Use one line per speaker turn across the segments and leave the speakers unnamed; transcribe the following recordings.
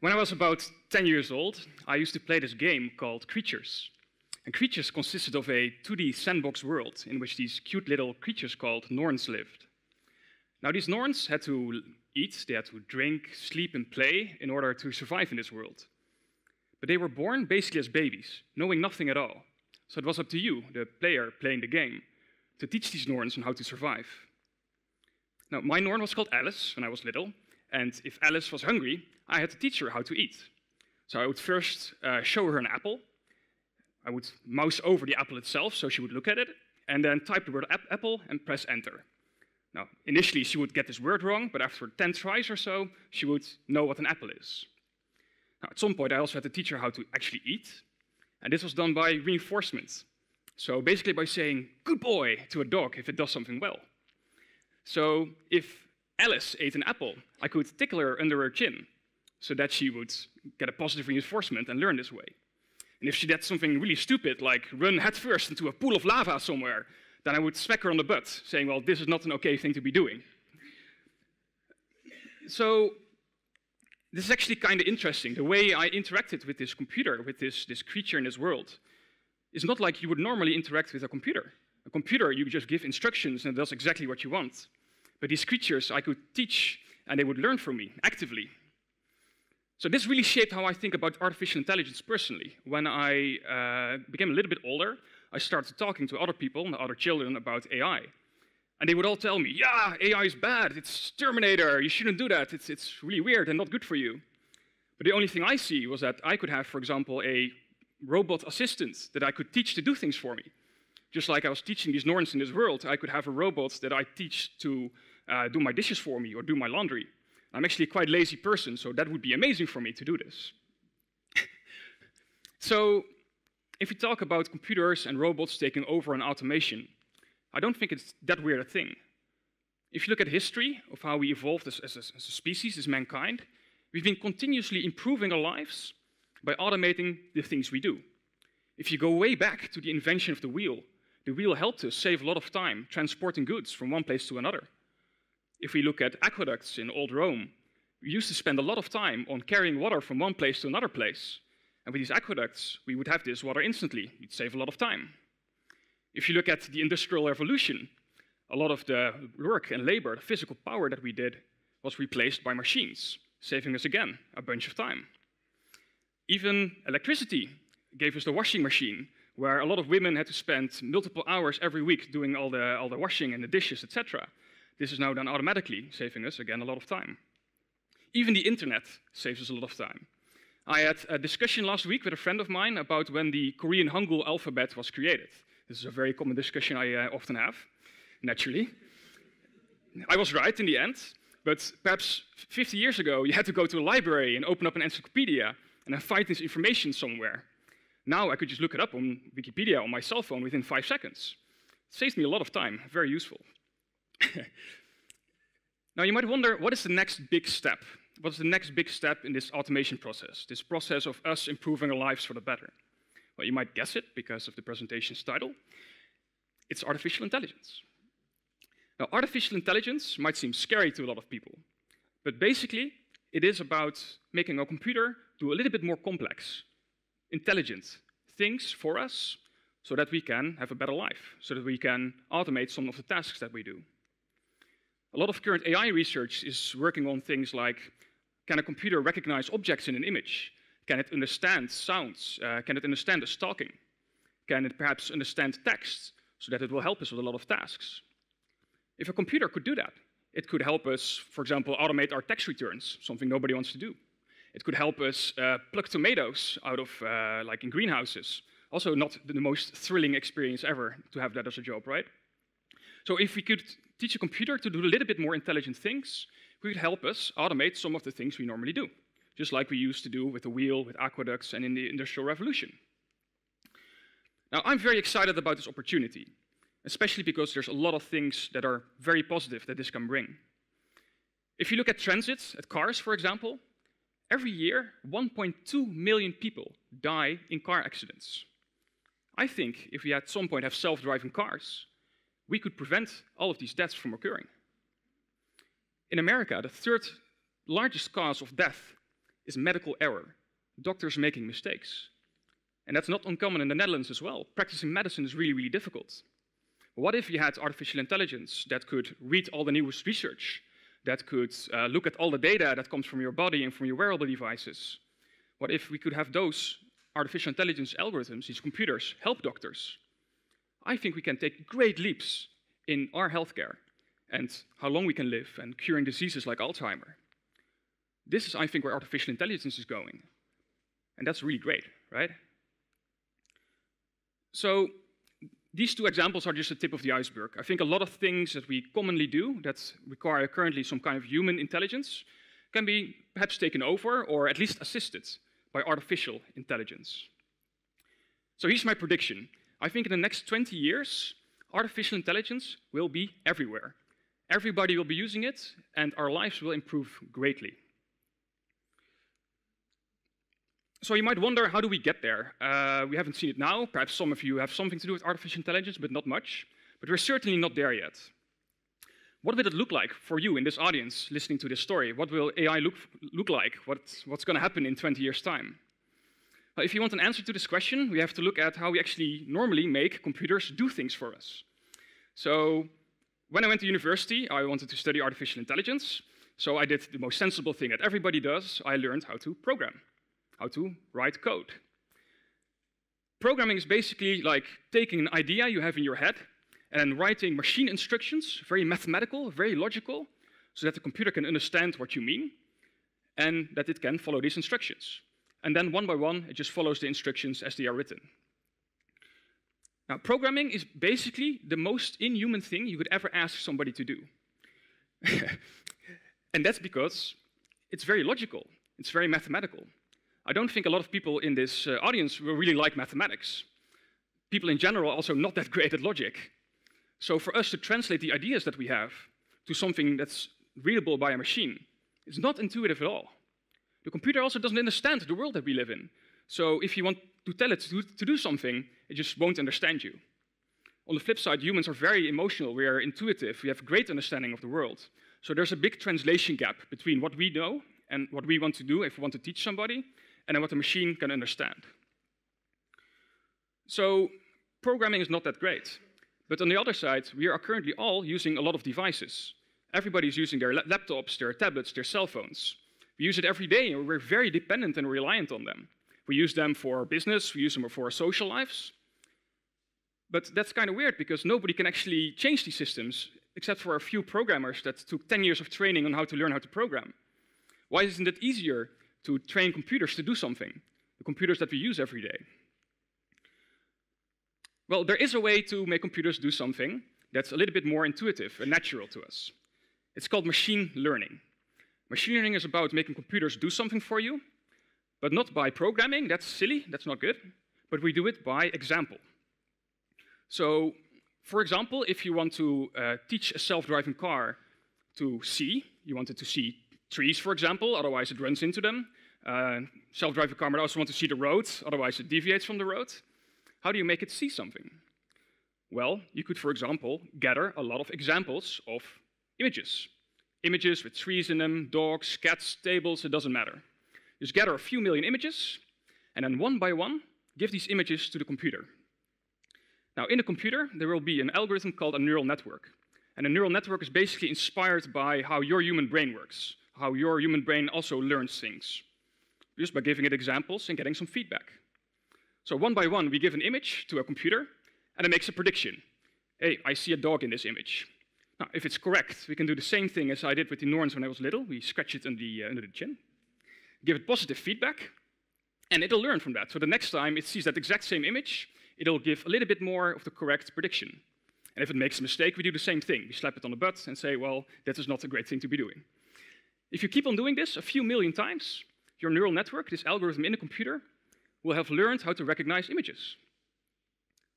When I was about 10 years old, I used to play this game called Creatures. And Creatures consisted of a 2D sandbox world in which these cute little creatures called Norns lived. Now, these Norns had to eat, they had to drink, sleep, and play in order to survive in this world. But they were born basically as babies, knowing nothing at all. So it was up to you, the player playing the game, to teach these Norns on how to survive. Now, my Norn was called Alice when I was little, and if Alice was hungry, I had to teach her how to eat. So I would first uh, show her an apple. I would mouse over the apple itself so she would look at it, and then type the word apple and press enter. Now, initially she would get this word wrong, but after 10 tries or so, she would know what an apple is. Now, at some point, I also had to teach her how to actually eat, and this was done by reinforcement. So basically by saying, good boy, to a dog if it does something well. So if Alice ate an apple, I could tickle her under her chin so that she would get a positive reinforcement and learn this way. And if she did something really stupid, like run headfirst into a pool of lava somewhere, then I would smack her on the butt, saying, well, this is not an okay thing to be doing. So this is actually kind of interesting. The way I interacted with this computer, with this, this creature in this world, is not like you would normally interact with a computer. A computer, you just give instructions and it does exactly what you want. But these creatures, I could teach and they would learn from me actively. So this really shaped how I think about artificial intelligence personally. When I uh, became a little bit older, I started talking to other people, other children, about AI. And they would all tell me, yeah, AI is bad, it's Terminator, you shouldn't do that, it's, it's really weird and not good for you. But the only thing I see was that I could have, for example, a robot assistant that I could teach to do things for me. Just like I was teaching these Norns in this world, I could have a robot that I teach to uh, do my dishes for me or do my laundry. I'm actually a quite lazy person, so that would be amazing for me to do this. so if we talk about computers and robots taking over on automation, I don't think it's that weird a thing. If you look at history of how we evolved as, as, as a species, as mankind, we've been continuously improving our lives by automating the things we do. If you go way back to the invention of the wheel, the wheel helped us save a lot of time transporting goods from one place to another. If we look at aqueducts in old Rome, we used to spend a lot of time on carrying water from one place to another place. And with these aqueducts, we would have this water instantly. We'd save a lot of time. If you look at the Industrial Revolution, a lot of the work and labor, the physical power that we did, was replaced by machines, saving us again a bunch of time. Even electricity gave us the washing machine, where a lot of women had to spend multiple hours every week doing all the, all the washing and the dishes, etc. This is now done automatically, saving us, again, a lot of time. Even the internet saves us a lot of time. I had a discussion last week with a friend of mine about when the Korean Hangul alphabet was created. This is a very common discussion I uh, often have, naturally. I was right in the end, but perhaps 50 years ago, you had to go to a library and open up an encyclopedia and then find this information somewhere. Now I could just look it up on Wikipedia on my cell phone within five seconds. It saves me a lot of time, very useful. now you might wonder, what is the next big step? What is the next big step in this automation process, this process of us improving our lives for the better? Well, you might guess it because of the presentation's title. It's artificial intelligence. Now, artificial intelligence might seem scary to a lot of people, but basically, it is about making a computer do a little bit more complex, intelligent things for us so that we can have a better life, so that we can automate some of the tasks that we do. A lot of current AI research is working on things like, can a computer recognize objects in an image? Can it understand sounds? Uh, can it understand us talking? Can it perhaps understand text so that it will help us with a lot of tasks? If a computer could do that, it could help us, for example, automate our tax returns, something nobody wants to do. It could help us uh, pluck tomatoes out of, uh, like in greenhouses. Also not the most thrilling experience ever to have that as a job, right? So if we could teach a computer to do a little bit more intelligent things, it could help us automate some of the things we normally do, just like we used to do with the wheel, with aqueducts, and in the Industrial Revolution. Now, I'm very excited about this opportunity, especially because there's a lot of things that are very positive that this can bring. If you look at transit, at cars, for example, every year 1.2 million people die in car accidents. I think if we at some point have self-driving cars, we could prevent all of these deaths from occurring. In America, the third largest cause of death is medical error, doctors making mistakes. And that's not uncommon in the Netherlands as well. Practicing medicine is really, really difficult. What if you had artificial intelligence that could read all the newest research, that could uh, look at all the data that comes from your body and from your wearable devices? What if we could have those artificial intelligence algorithms, these computers, help doctors? I think we can take great leaps in our healthcare and how long we can live and curing diseases like Alzheimer. This is, I think, where artificial intelligence is going. And that's really great, right? So these two examples are just the tip of the iceberg. I think a lot of things that we commonly do that require currently some kind of human intelligence can be perhaps taken over or at least assisted by artificial intelligence. So here's my prediction. I think in the next 20 years, artificial intelligence will be everywhere. Everybody will be using it, and our lives will improve greatly. So you might wonder, how do we get there? Uh, we haven't seen it now. Perhaps some of you have something to do with artificial intelligence, but not much. But we're certainly not there yet. What will it look like for you in this audience listening to this story? What will AI look, look like? What's, what's going to happen in 20 years' time? If you want an answer to this question, we have to look at how we actually normally make computers do things for us. So when I went to university, I wanted to study artificial intelligence. So I did the most sensible thing that everybody does. I learned how to program how to write code. Programming is basically like taking an idea you have in your head and writing machine instructions, very mathematical, very logical, so that the computer can understand what you mean and that it can follow these instructions. And then one by one, it just follows the instructions as they are written. Now, programming is basically the most inhuman thing you could ever ask somebody to do. and that's because it's very logical, it's very mathematical. I don't think a lot of people in this uh, audience will really like mathematics. People in general are also not that great at logic. So for us to translate the ideas that we have to something that's readable by a machine is not intuitive at all. The computer also doesn't understand the world that we live in. So if you want to tell it to, to do something, it just won't understand you. On the flip side, humans are very emotional, we are intuitive, we have great understanding of the world. So there's a big translation gap between what we know and what we want to do if we want to teach somebody, and what the machine can understand. So programming is not that great. But on the other side, we are currently all using a lot of devices. Everybody's using their laptops, their tablets, their cell phones. We use it every day, and we're very dependent and reliant on them. We use them for our business, we use them for our social lives. But that's kind of weird because nobody can actually change these systems except for a few programmers that took 10 years of training on how to learn how to program. Why isn't it easier to train computers to do something, the computers that we use every day. Well, there is a way to make computers do something that's a little bit more intuitive and natural to us. It's called machine learning. Machine learning is about making computers do something for you, but not by programming, that's silly, that's not good, but we do it by example. So, for example, if you want to uh, teach a self-driving car to see, you want it to see trees, for example, otherwise it runs into them. Uh, Self-driving car might also want to see the road, otherwise it deviates from the road. How do you make it see something? Well, you could, for example, gather a lot of examples of images. Images with trees in them, dogs, cats, tables, it doesn't matter. Just gather a few million images, and then one by one, give these images to the computer. Now, in the computer, there will be an algorithm called a neural network. And a neural network is basically inspired by how your human brain works how your human brain also learns things, just by giving it examples and getting some feedback. So one by one, we give an image to a computer, and it makes a prediction. Hey, I see a dog in this image. Now, if it's correct, we can do the same thing as I did with the Norns when I was little. We scratch it the, uh, under the chin, give it positive feedback, and it'll learn from that. So the next time it sees that exact same image, it'll give a little bit more of the correct prediction. And if it makes a mistake, we do the same thing. We slap it on the butt and say, well, that is not a great thing to be doing. If you keep on doing this a few million times, your neural network, this algorithm in the computer, will have learned how to recognize images.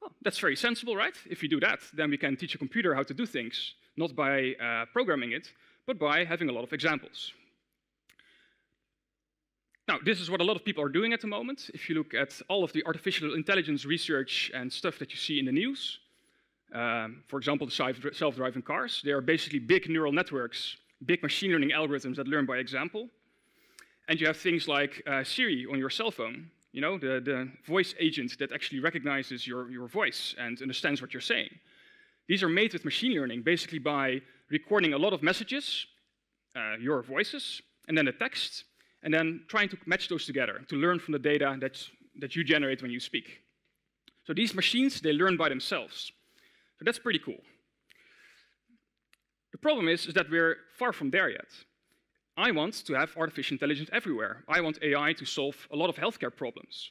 Well, that's very sensible, right? If we do that, then we can teach a computer how to do things, not by uh, programming it, but by having a lot of examples. Now, this is what a lot of people are doing at the moment. If you look at all of the artificial intelligence research and stuff that you see in the news, um, for example, the self-driving cars, they are basically big neural networks big machine learning algorithms that learn by example. And you have things like uh, Siri on your cell phone, you know, the, the voice agent that actually recognizes your, your voice and understands what you're saying. These are made with machine learning, basically by recording a lot of messages, uh, your voices, and then the text, and then trying to match those together to learn from the data that's, that you generate when you speak. So these machines, they learn by themselves. So that's pretty cool. The problem is, is that we're far from there yet. I want to have artificial intelligence everywhere. I want AI to solve a lot of healthcare problems.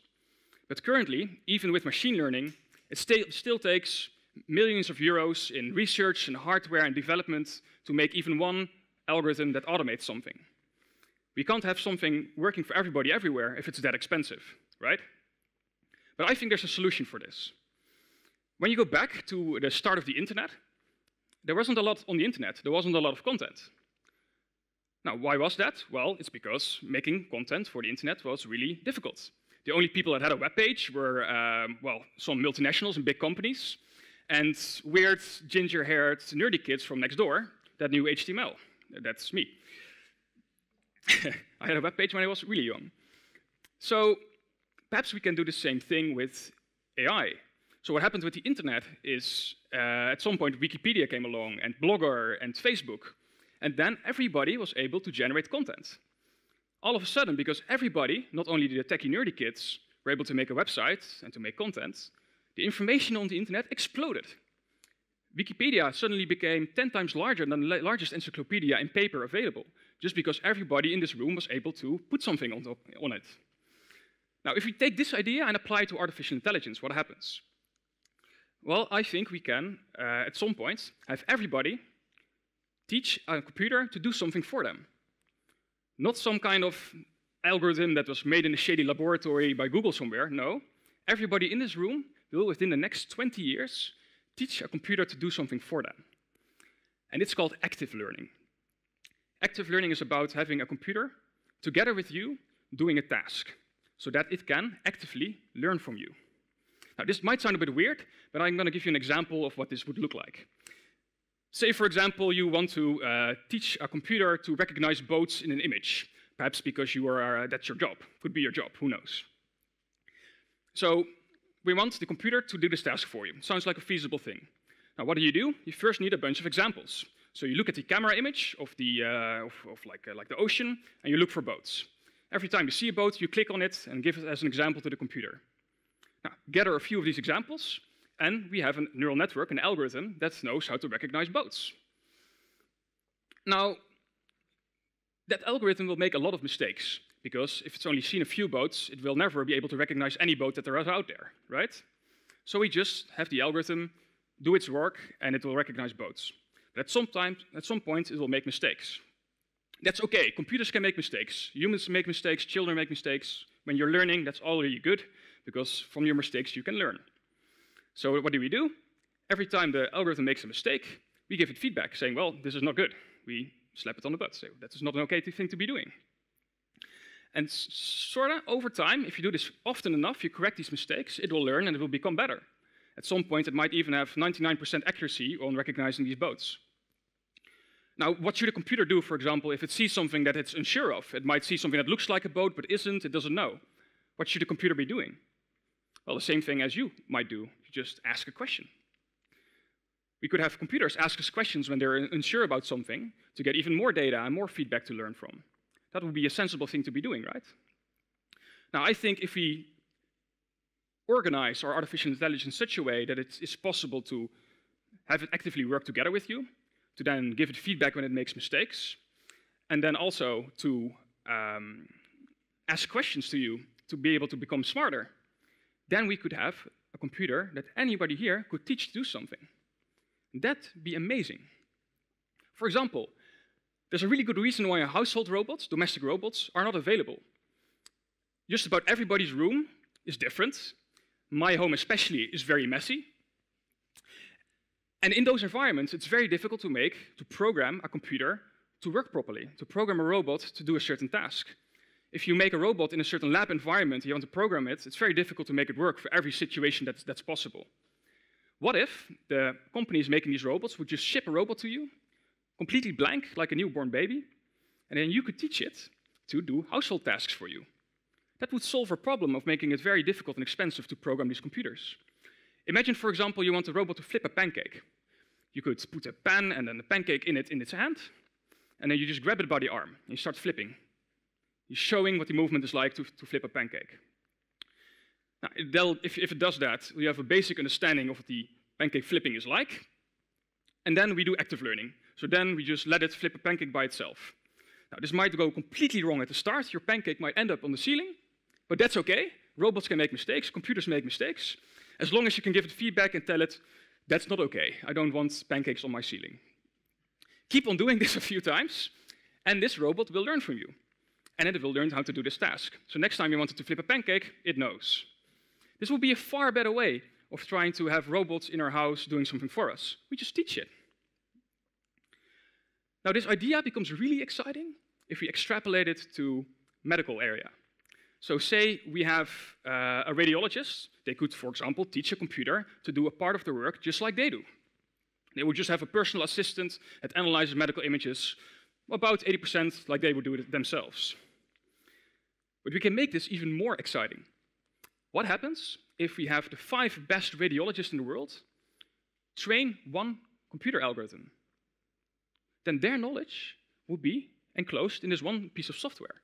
But currently, even with machine learning, it st still takes millions of euros in research and hardware and development to make even one algorithm that automates something. We can't have something working for everybody everywhere if it's that expensive, right? But I think there's a solution for this. When you go back to the start of the internet, there wasn't a lot on the internet. There wasn't a lot of content. Now, why was that? Well, it's because making content for the internet was really difficult. The only people that had a web page were, um, well, some multinationals and big companies, and weird, ginger-haired, nerdy kids from next door that knew HTML. That's me. I had a web page when I was really young. So perhaps we can do the same thing with AI. So what happened with the internet is uh, at some point Wikipedia came along and Blogger and Facebook. And then everybody was able to generate content. All of a sudden, because everybody, not only the techie nerdy kids, were able to make a website and to make content, the information on the internet exploded. Wikipedia suddenly became 10 times larger than the largest encyclopedia in paper available, just because everybody in this room was able to put something on, top, on it. Now, if we take this idea and apply it to artificial intelligence, what happens? Well, I think we can, uh, at some point, have everybody teach a computer to do something for them. Not some kind of algorithm that was made in a shady laboratory by Google somewhere, no. Everybody in this room will, within the next 20 years, teach a computer to do something for them. And it's called active learning. Active learning is about having a computer, together with you, doing a task, so that it can actively learn from you. Now, this might sound a bit weird, but I'm going to give you an example of what this would look like. Say, for example, you want to uh, teach a computer to recognize boats in an image, perhaps because you are, uh, that's your job. Could be your job, who knows. So we want the computer to do this task for you. Sounds like a feasible thing. Now, what do you do? You first need a bunch of examples. So you look at the camera image of the uh, of, of, like uh, like the ocean, and you look for boats. Every time you see a boat, you click on it and give it as an example to the computer. Now, gather a few of these examples, and we have a neural network, an algorithm, that knows how to recognize boats. Now, that algorithm will make a lot of mistakes, because if it's only seen a few boats, it will never be able to recognize any boat that there is out there, right? So we just have the algorithm do its work, and it will recognize boats. But at some, time, at some point, it will make mistakes. That's okay. Computers can make mistakes. Humans make mistakes. Children make mistakes. When you're learning, that's already good, because from your mistakes, you can learn. So what do we do? Every time the algorithm makes a mistake, we give it feedback saying, well, this is not good. We slap it on the butt, say, that is not an okay thing to be doing. And sort of over time, if you do this often enough, you correct these mistakes, it will learn and it will become better. At some point, it might even have 99% accuracy on recognizing these boats. Now, what should a computer do, for example, if it sees something that it's unsure of? It might see something that looks like a boat but isn't, it doesn't know. What should a computer be doing? Well, the same thing as you might do. You just ask a question. We could have computers ask us questions when they're unsure about something to get even more data and more feedback to learn from. That would be a sensible thing to be doing, right? Now, I think if we organize our artificial intelligence in such a way that it is possible to have it actively work together with you, to then give it feedback when it makes mistakes, and then also to um, ask questions to you to be able to become smarter, then we could have a computer that anybody here could teach to do something. That'd be amazing. For example, there's a really good reason why household robots, domestic robots, are not available. Just about everybody's room is different. My home especially is very messy. And in those environments, it's very difficult to make, to program a computer to work properly, to program a robot to do a certain task if you make a robot in a certain lab environment, you want to program it, it's very difficult to make it work for every situation that's, that's possible. What if the companies making these robots would just ship a robot to you, completely blank, like a newborn baby, and then you could teach it to do household tasks for you. That would solve a problem of making it very difficult and expensive to program these computers. Imagine, for example, you want a robot to flip a pancake. You could put a pan and then a pancake in it in its hand, and then you just grab it by the arm and you start flipping. You're showing what the movement is like to, to flip a pancake. Now, if, if it does that, we have a basic understanding of what the pancake flipping is like, and then we do active learning. So then we just let it flip a pancake by itself. Now, this might go completely wrong at the start. Your pancake might end up on the ceiling, but that's okay. Robots can make mistakes, computers make mistakes, as long as you can give it feedback and tell it, that's not okay. I don't want pancakes on my ceiling. Keep on doing this a few times, and this robot will learn from you. And it will learn how to do this task. So next time you want it to flip a pancake, it knows. This would be a far better way of trying to have robots in our house doing something for us. We just teach it. Now, this idea becomes really exciting if we extrapolate it to medical area. So say we have uh, a radiologist. They could, for example, teach a computer to do a part of the work just like they do. They would just have a personal assistant that analyzes medical images about 80% like they would do it themselves. But we can make this even more exciting. What happens if we have the five best radiologists in the world train one computer algorithm? Then their knowledge would be enclosed in this one piece of software.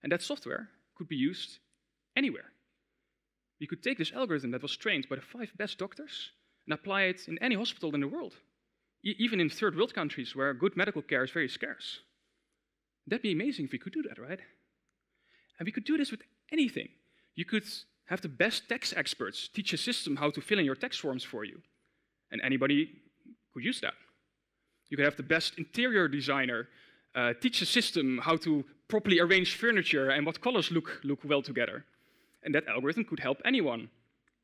And that software could be used anywhere. We could take this algorithm that was trained by the five best doctors and apply it in any hospital in the world, e even in third world countries where good medical care is very scarce. That'd be amazing if we could do that, right? And we could do this with anything. You could have the best tax experts teach a system how to fill in your tax forms for you, and anybody could use that. You could have the best interior designer uh, teach a system how to properly arrange furniture and what colors look, look well together. And that algorithm could help anyone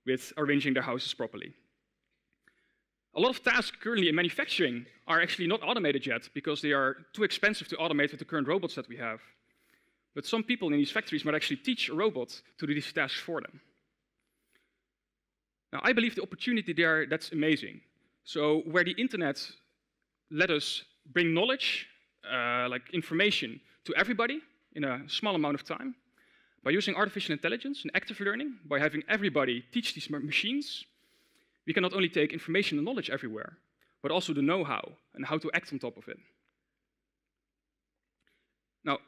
with arranging their houses properly. A lot of tasks currently in manufacturing are actually not automated yet because they are too expensive to automate with the current robots that we have. But some people in these factories might actually teach a robot to do these tasks for them. Now, I believe the opportunity there, that's amazing. So where the internet let us bring knowledge uh, like information to everybody in a small amount of time by using artificial intelligence and active learning, by having everybody teach these machines, we can not only take information and knowledge everywhere, but also the know-how and how to act on top of it. Now,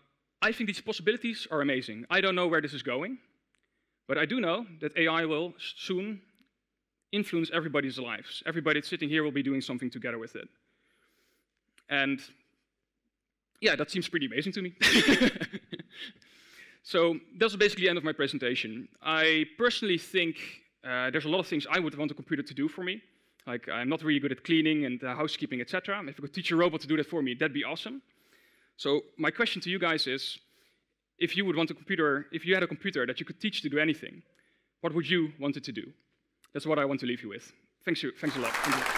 I think these possibilities are amazing. I don't know where this is going, but I do know that AI will soon influence everybody's lives. Everybody sitting here will be doing something together with it. And yeah, that seems pretty amazing to me. so that's basically the end of my presentation. I personally think uh, there's a lot of things I would want a computer to do for me. Like I'm not really good at cleaning and uh, housekeeping, etc. If I could teach a robot to do that for me, that'd be awesome. So my question to you guys is, if you would want a computer, if you had a computer that you could teach to do anything, what would you want it to do? That's what I want to leave you with. Thanks, you, thanks a lot.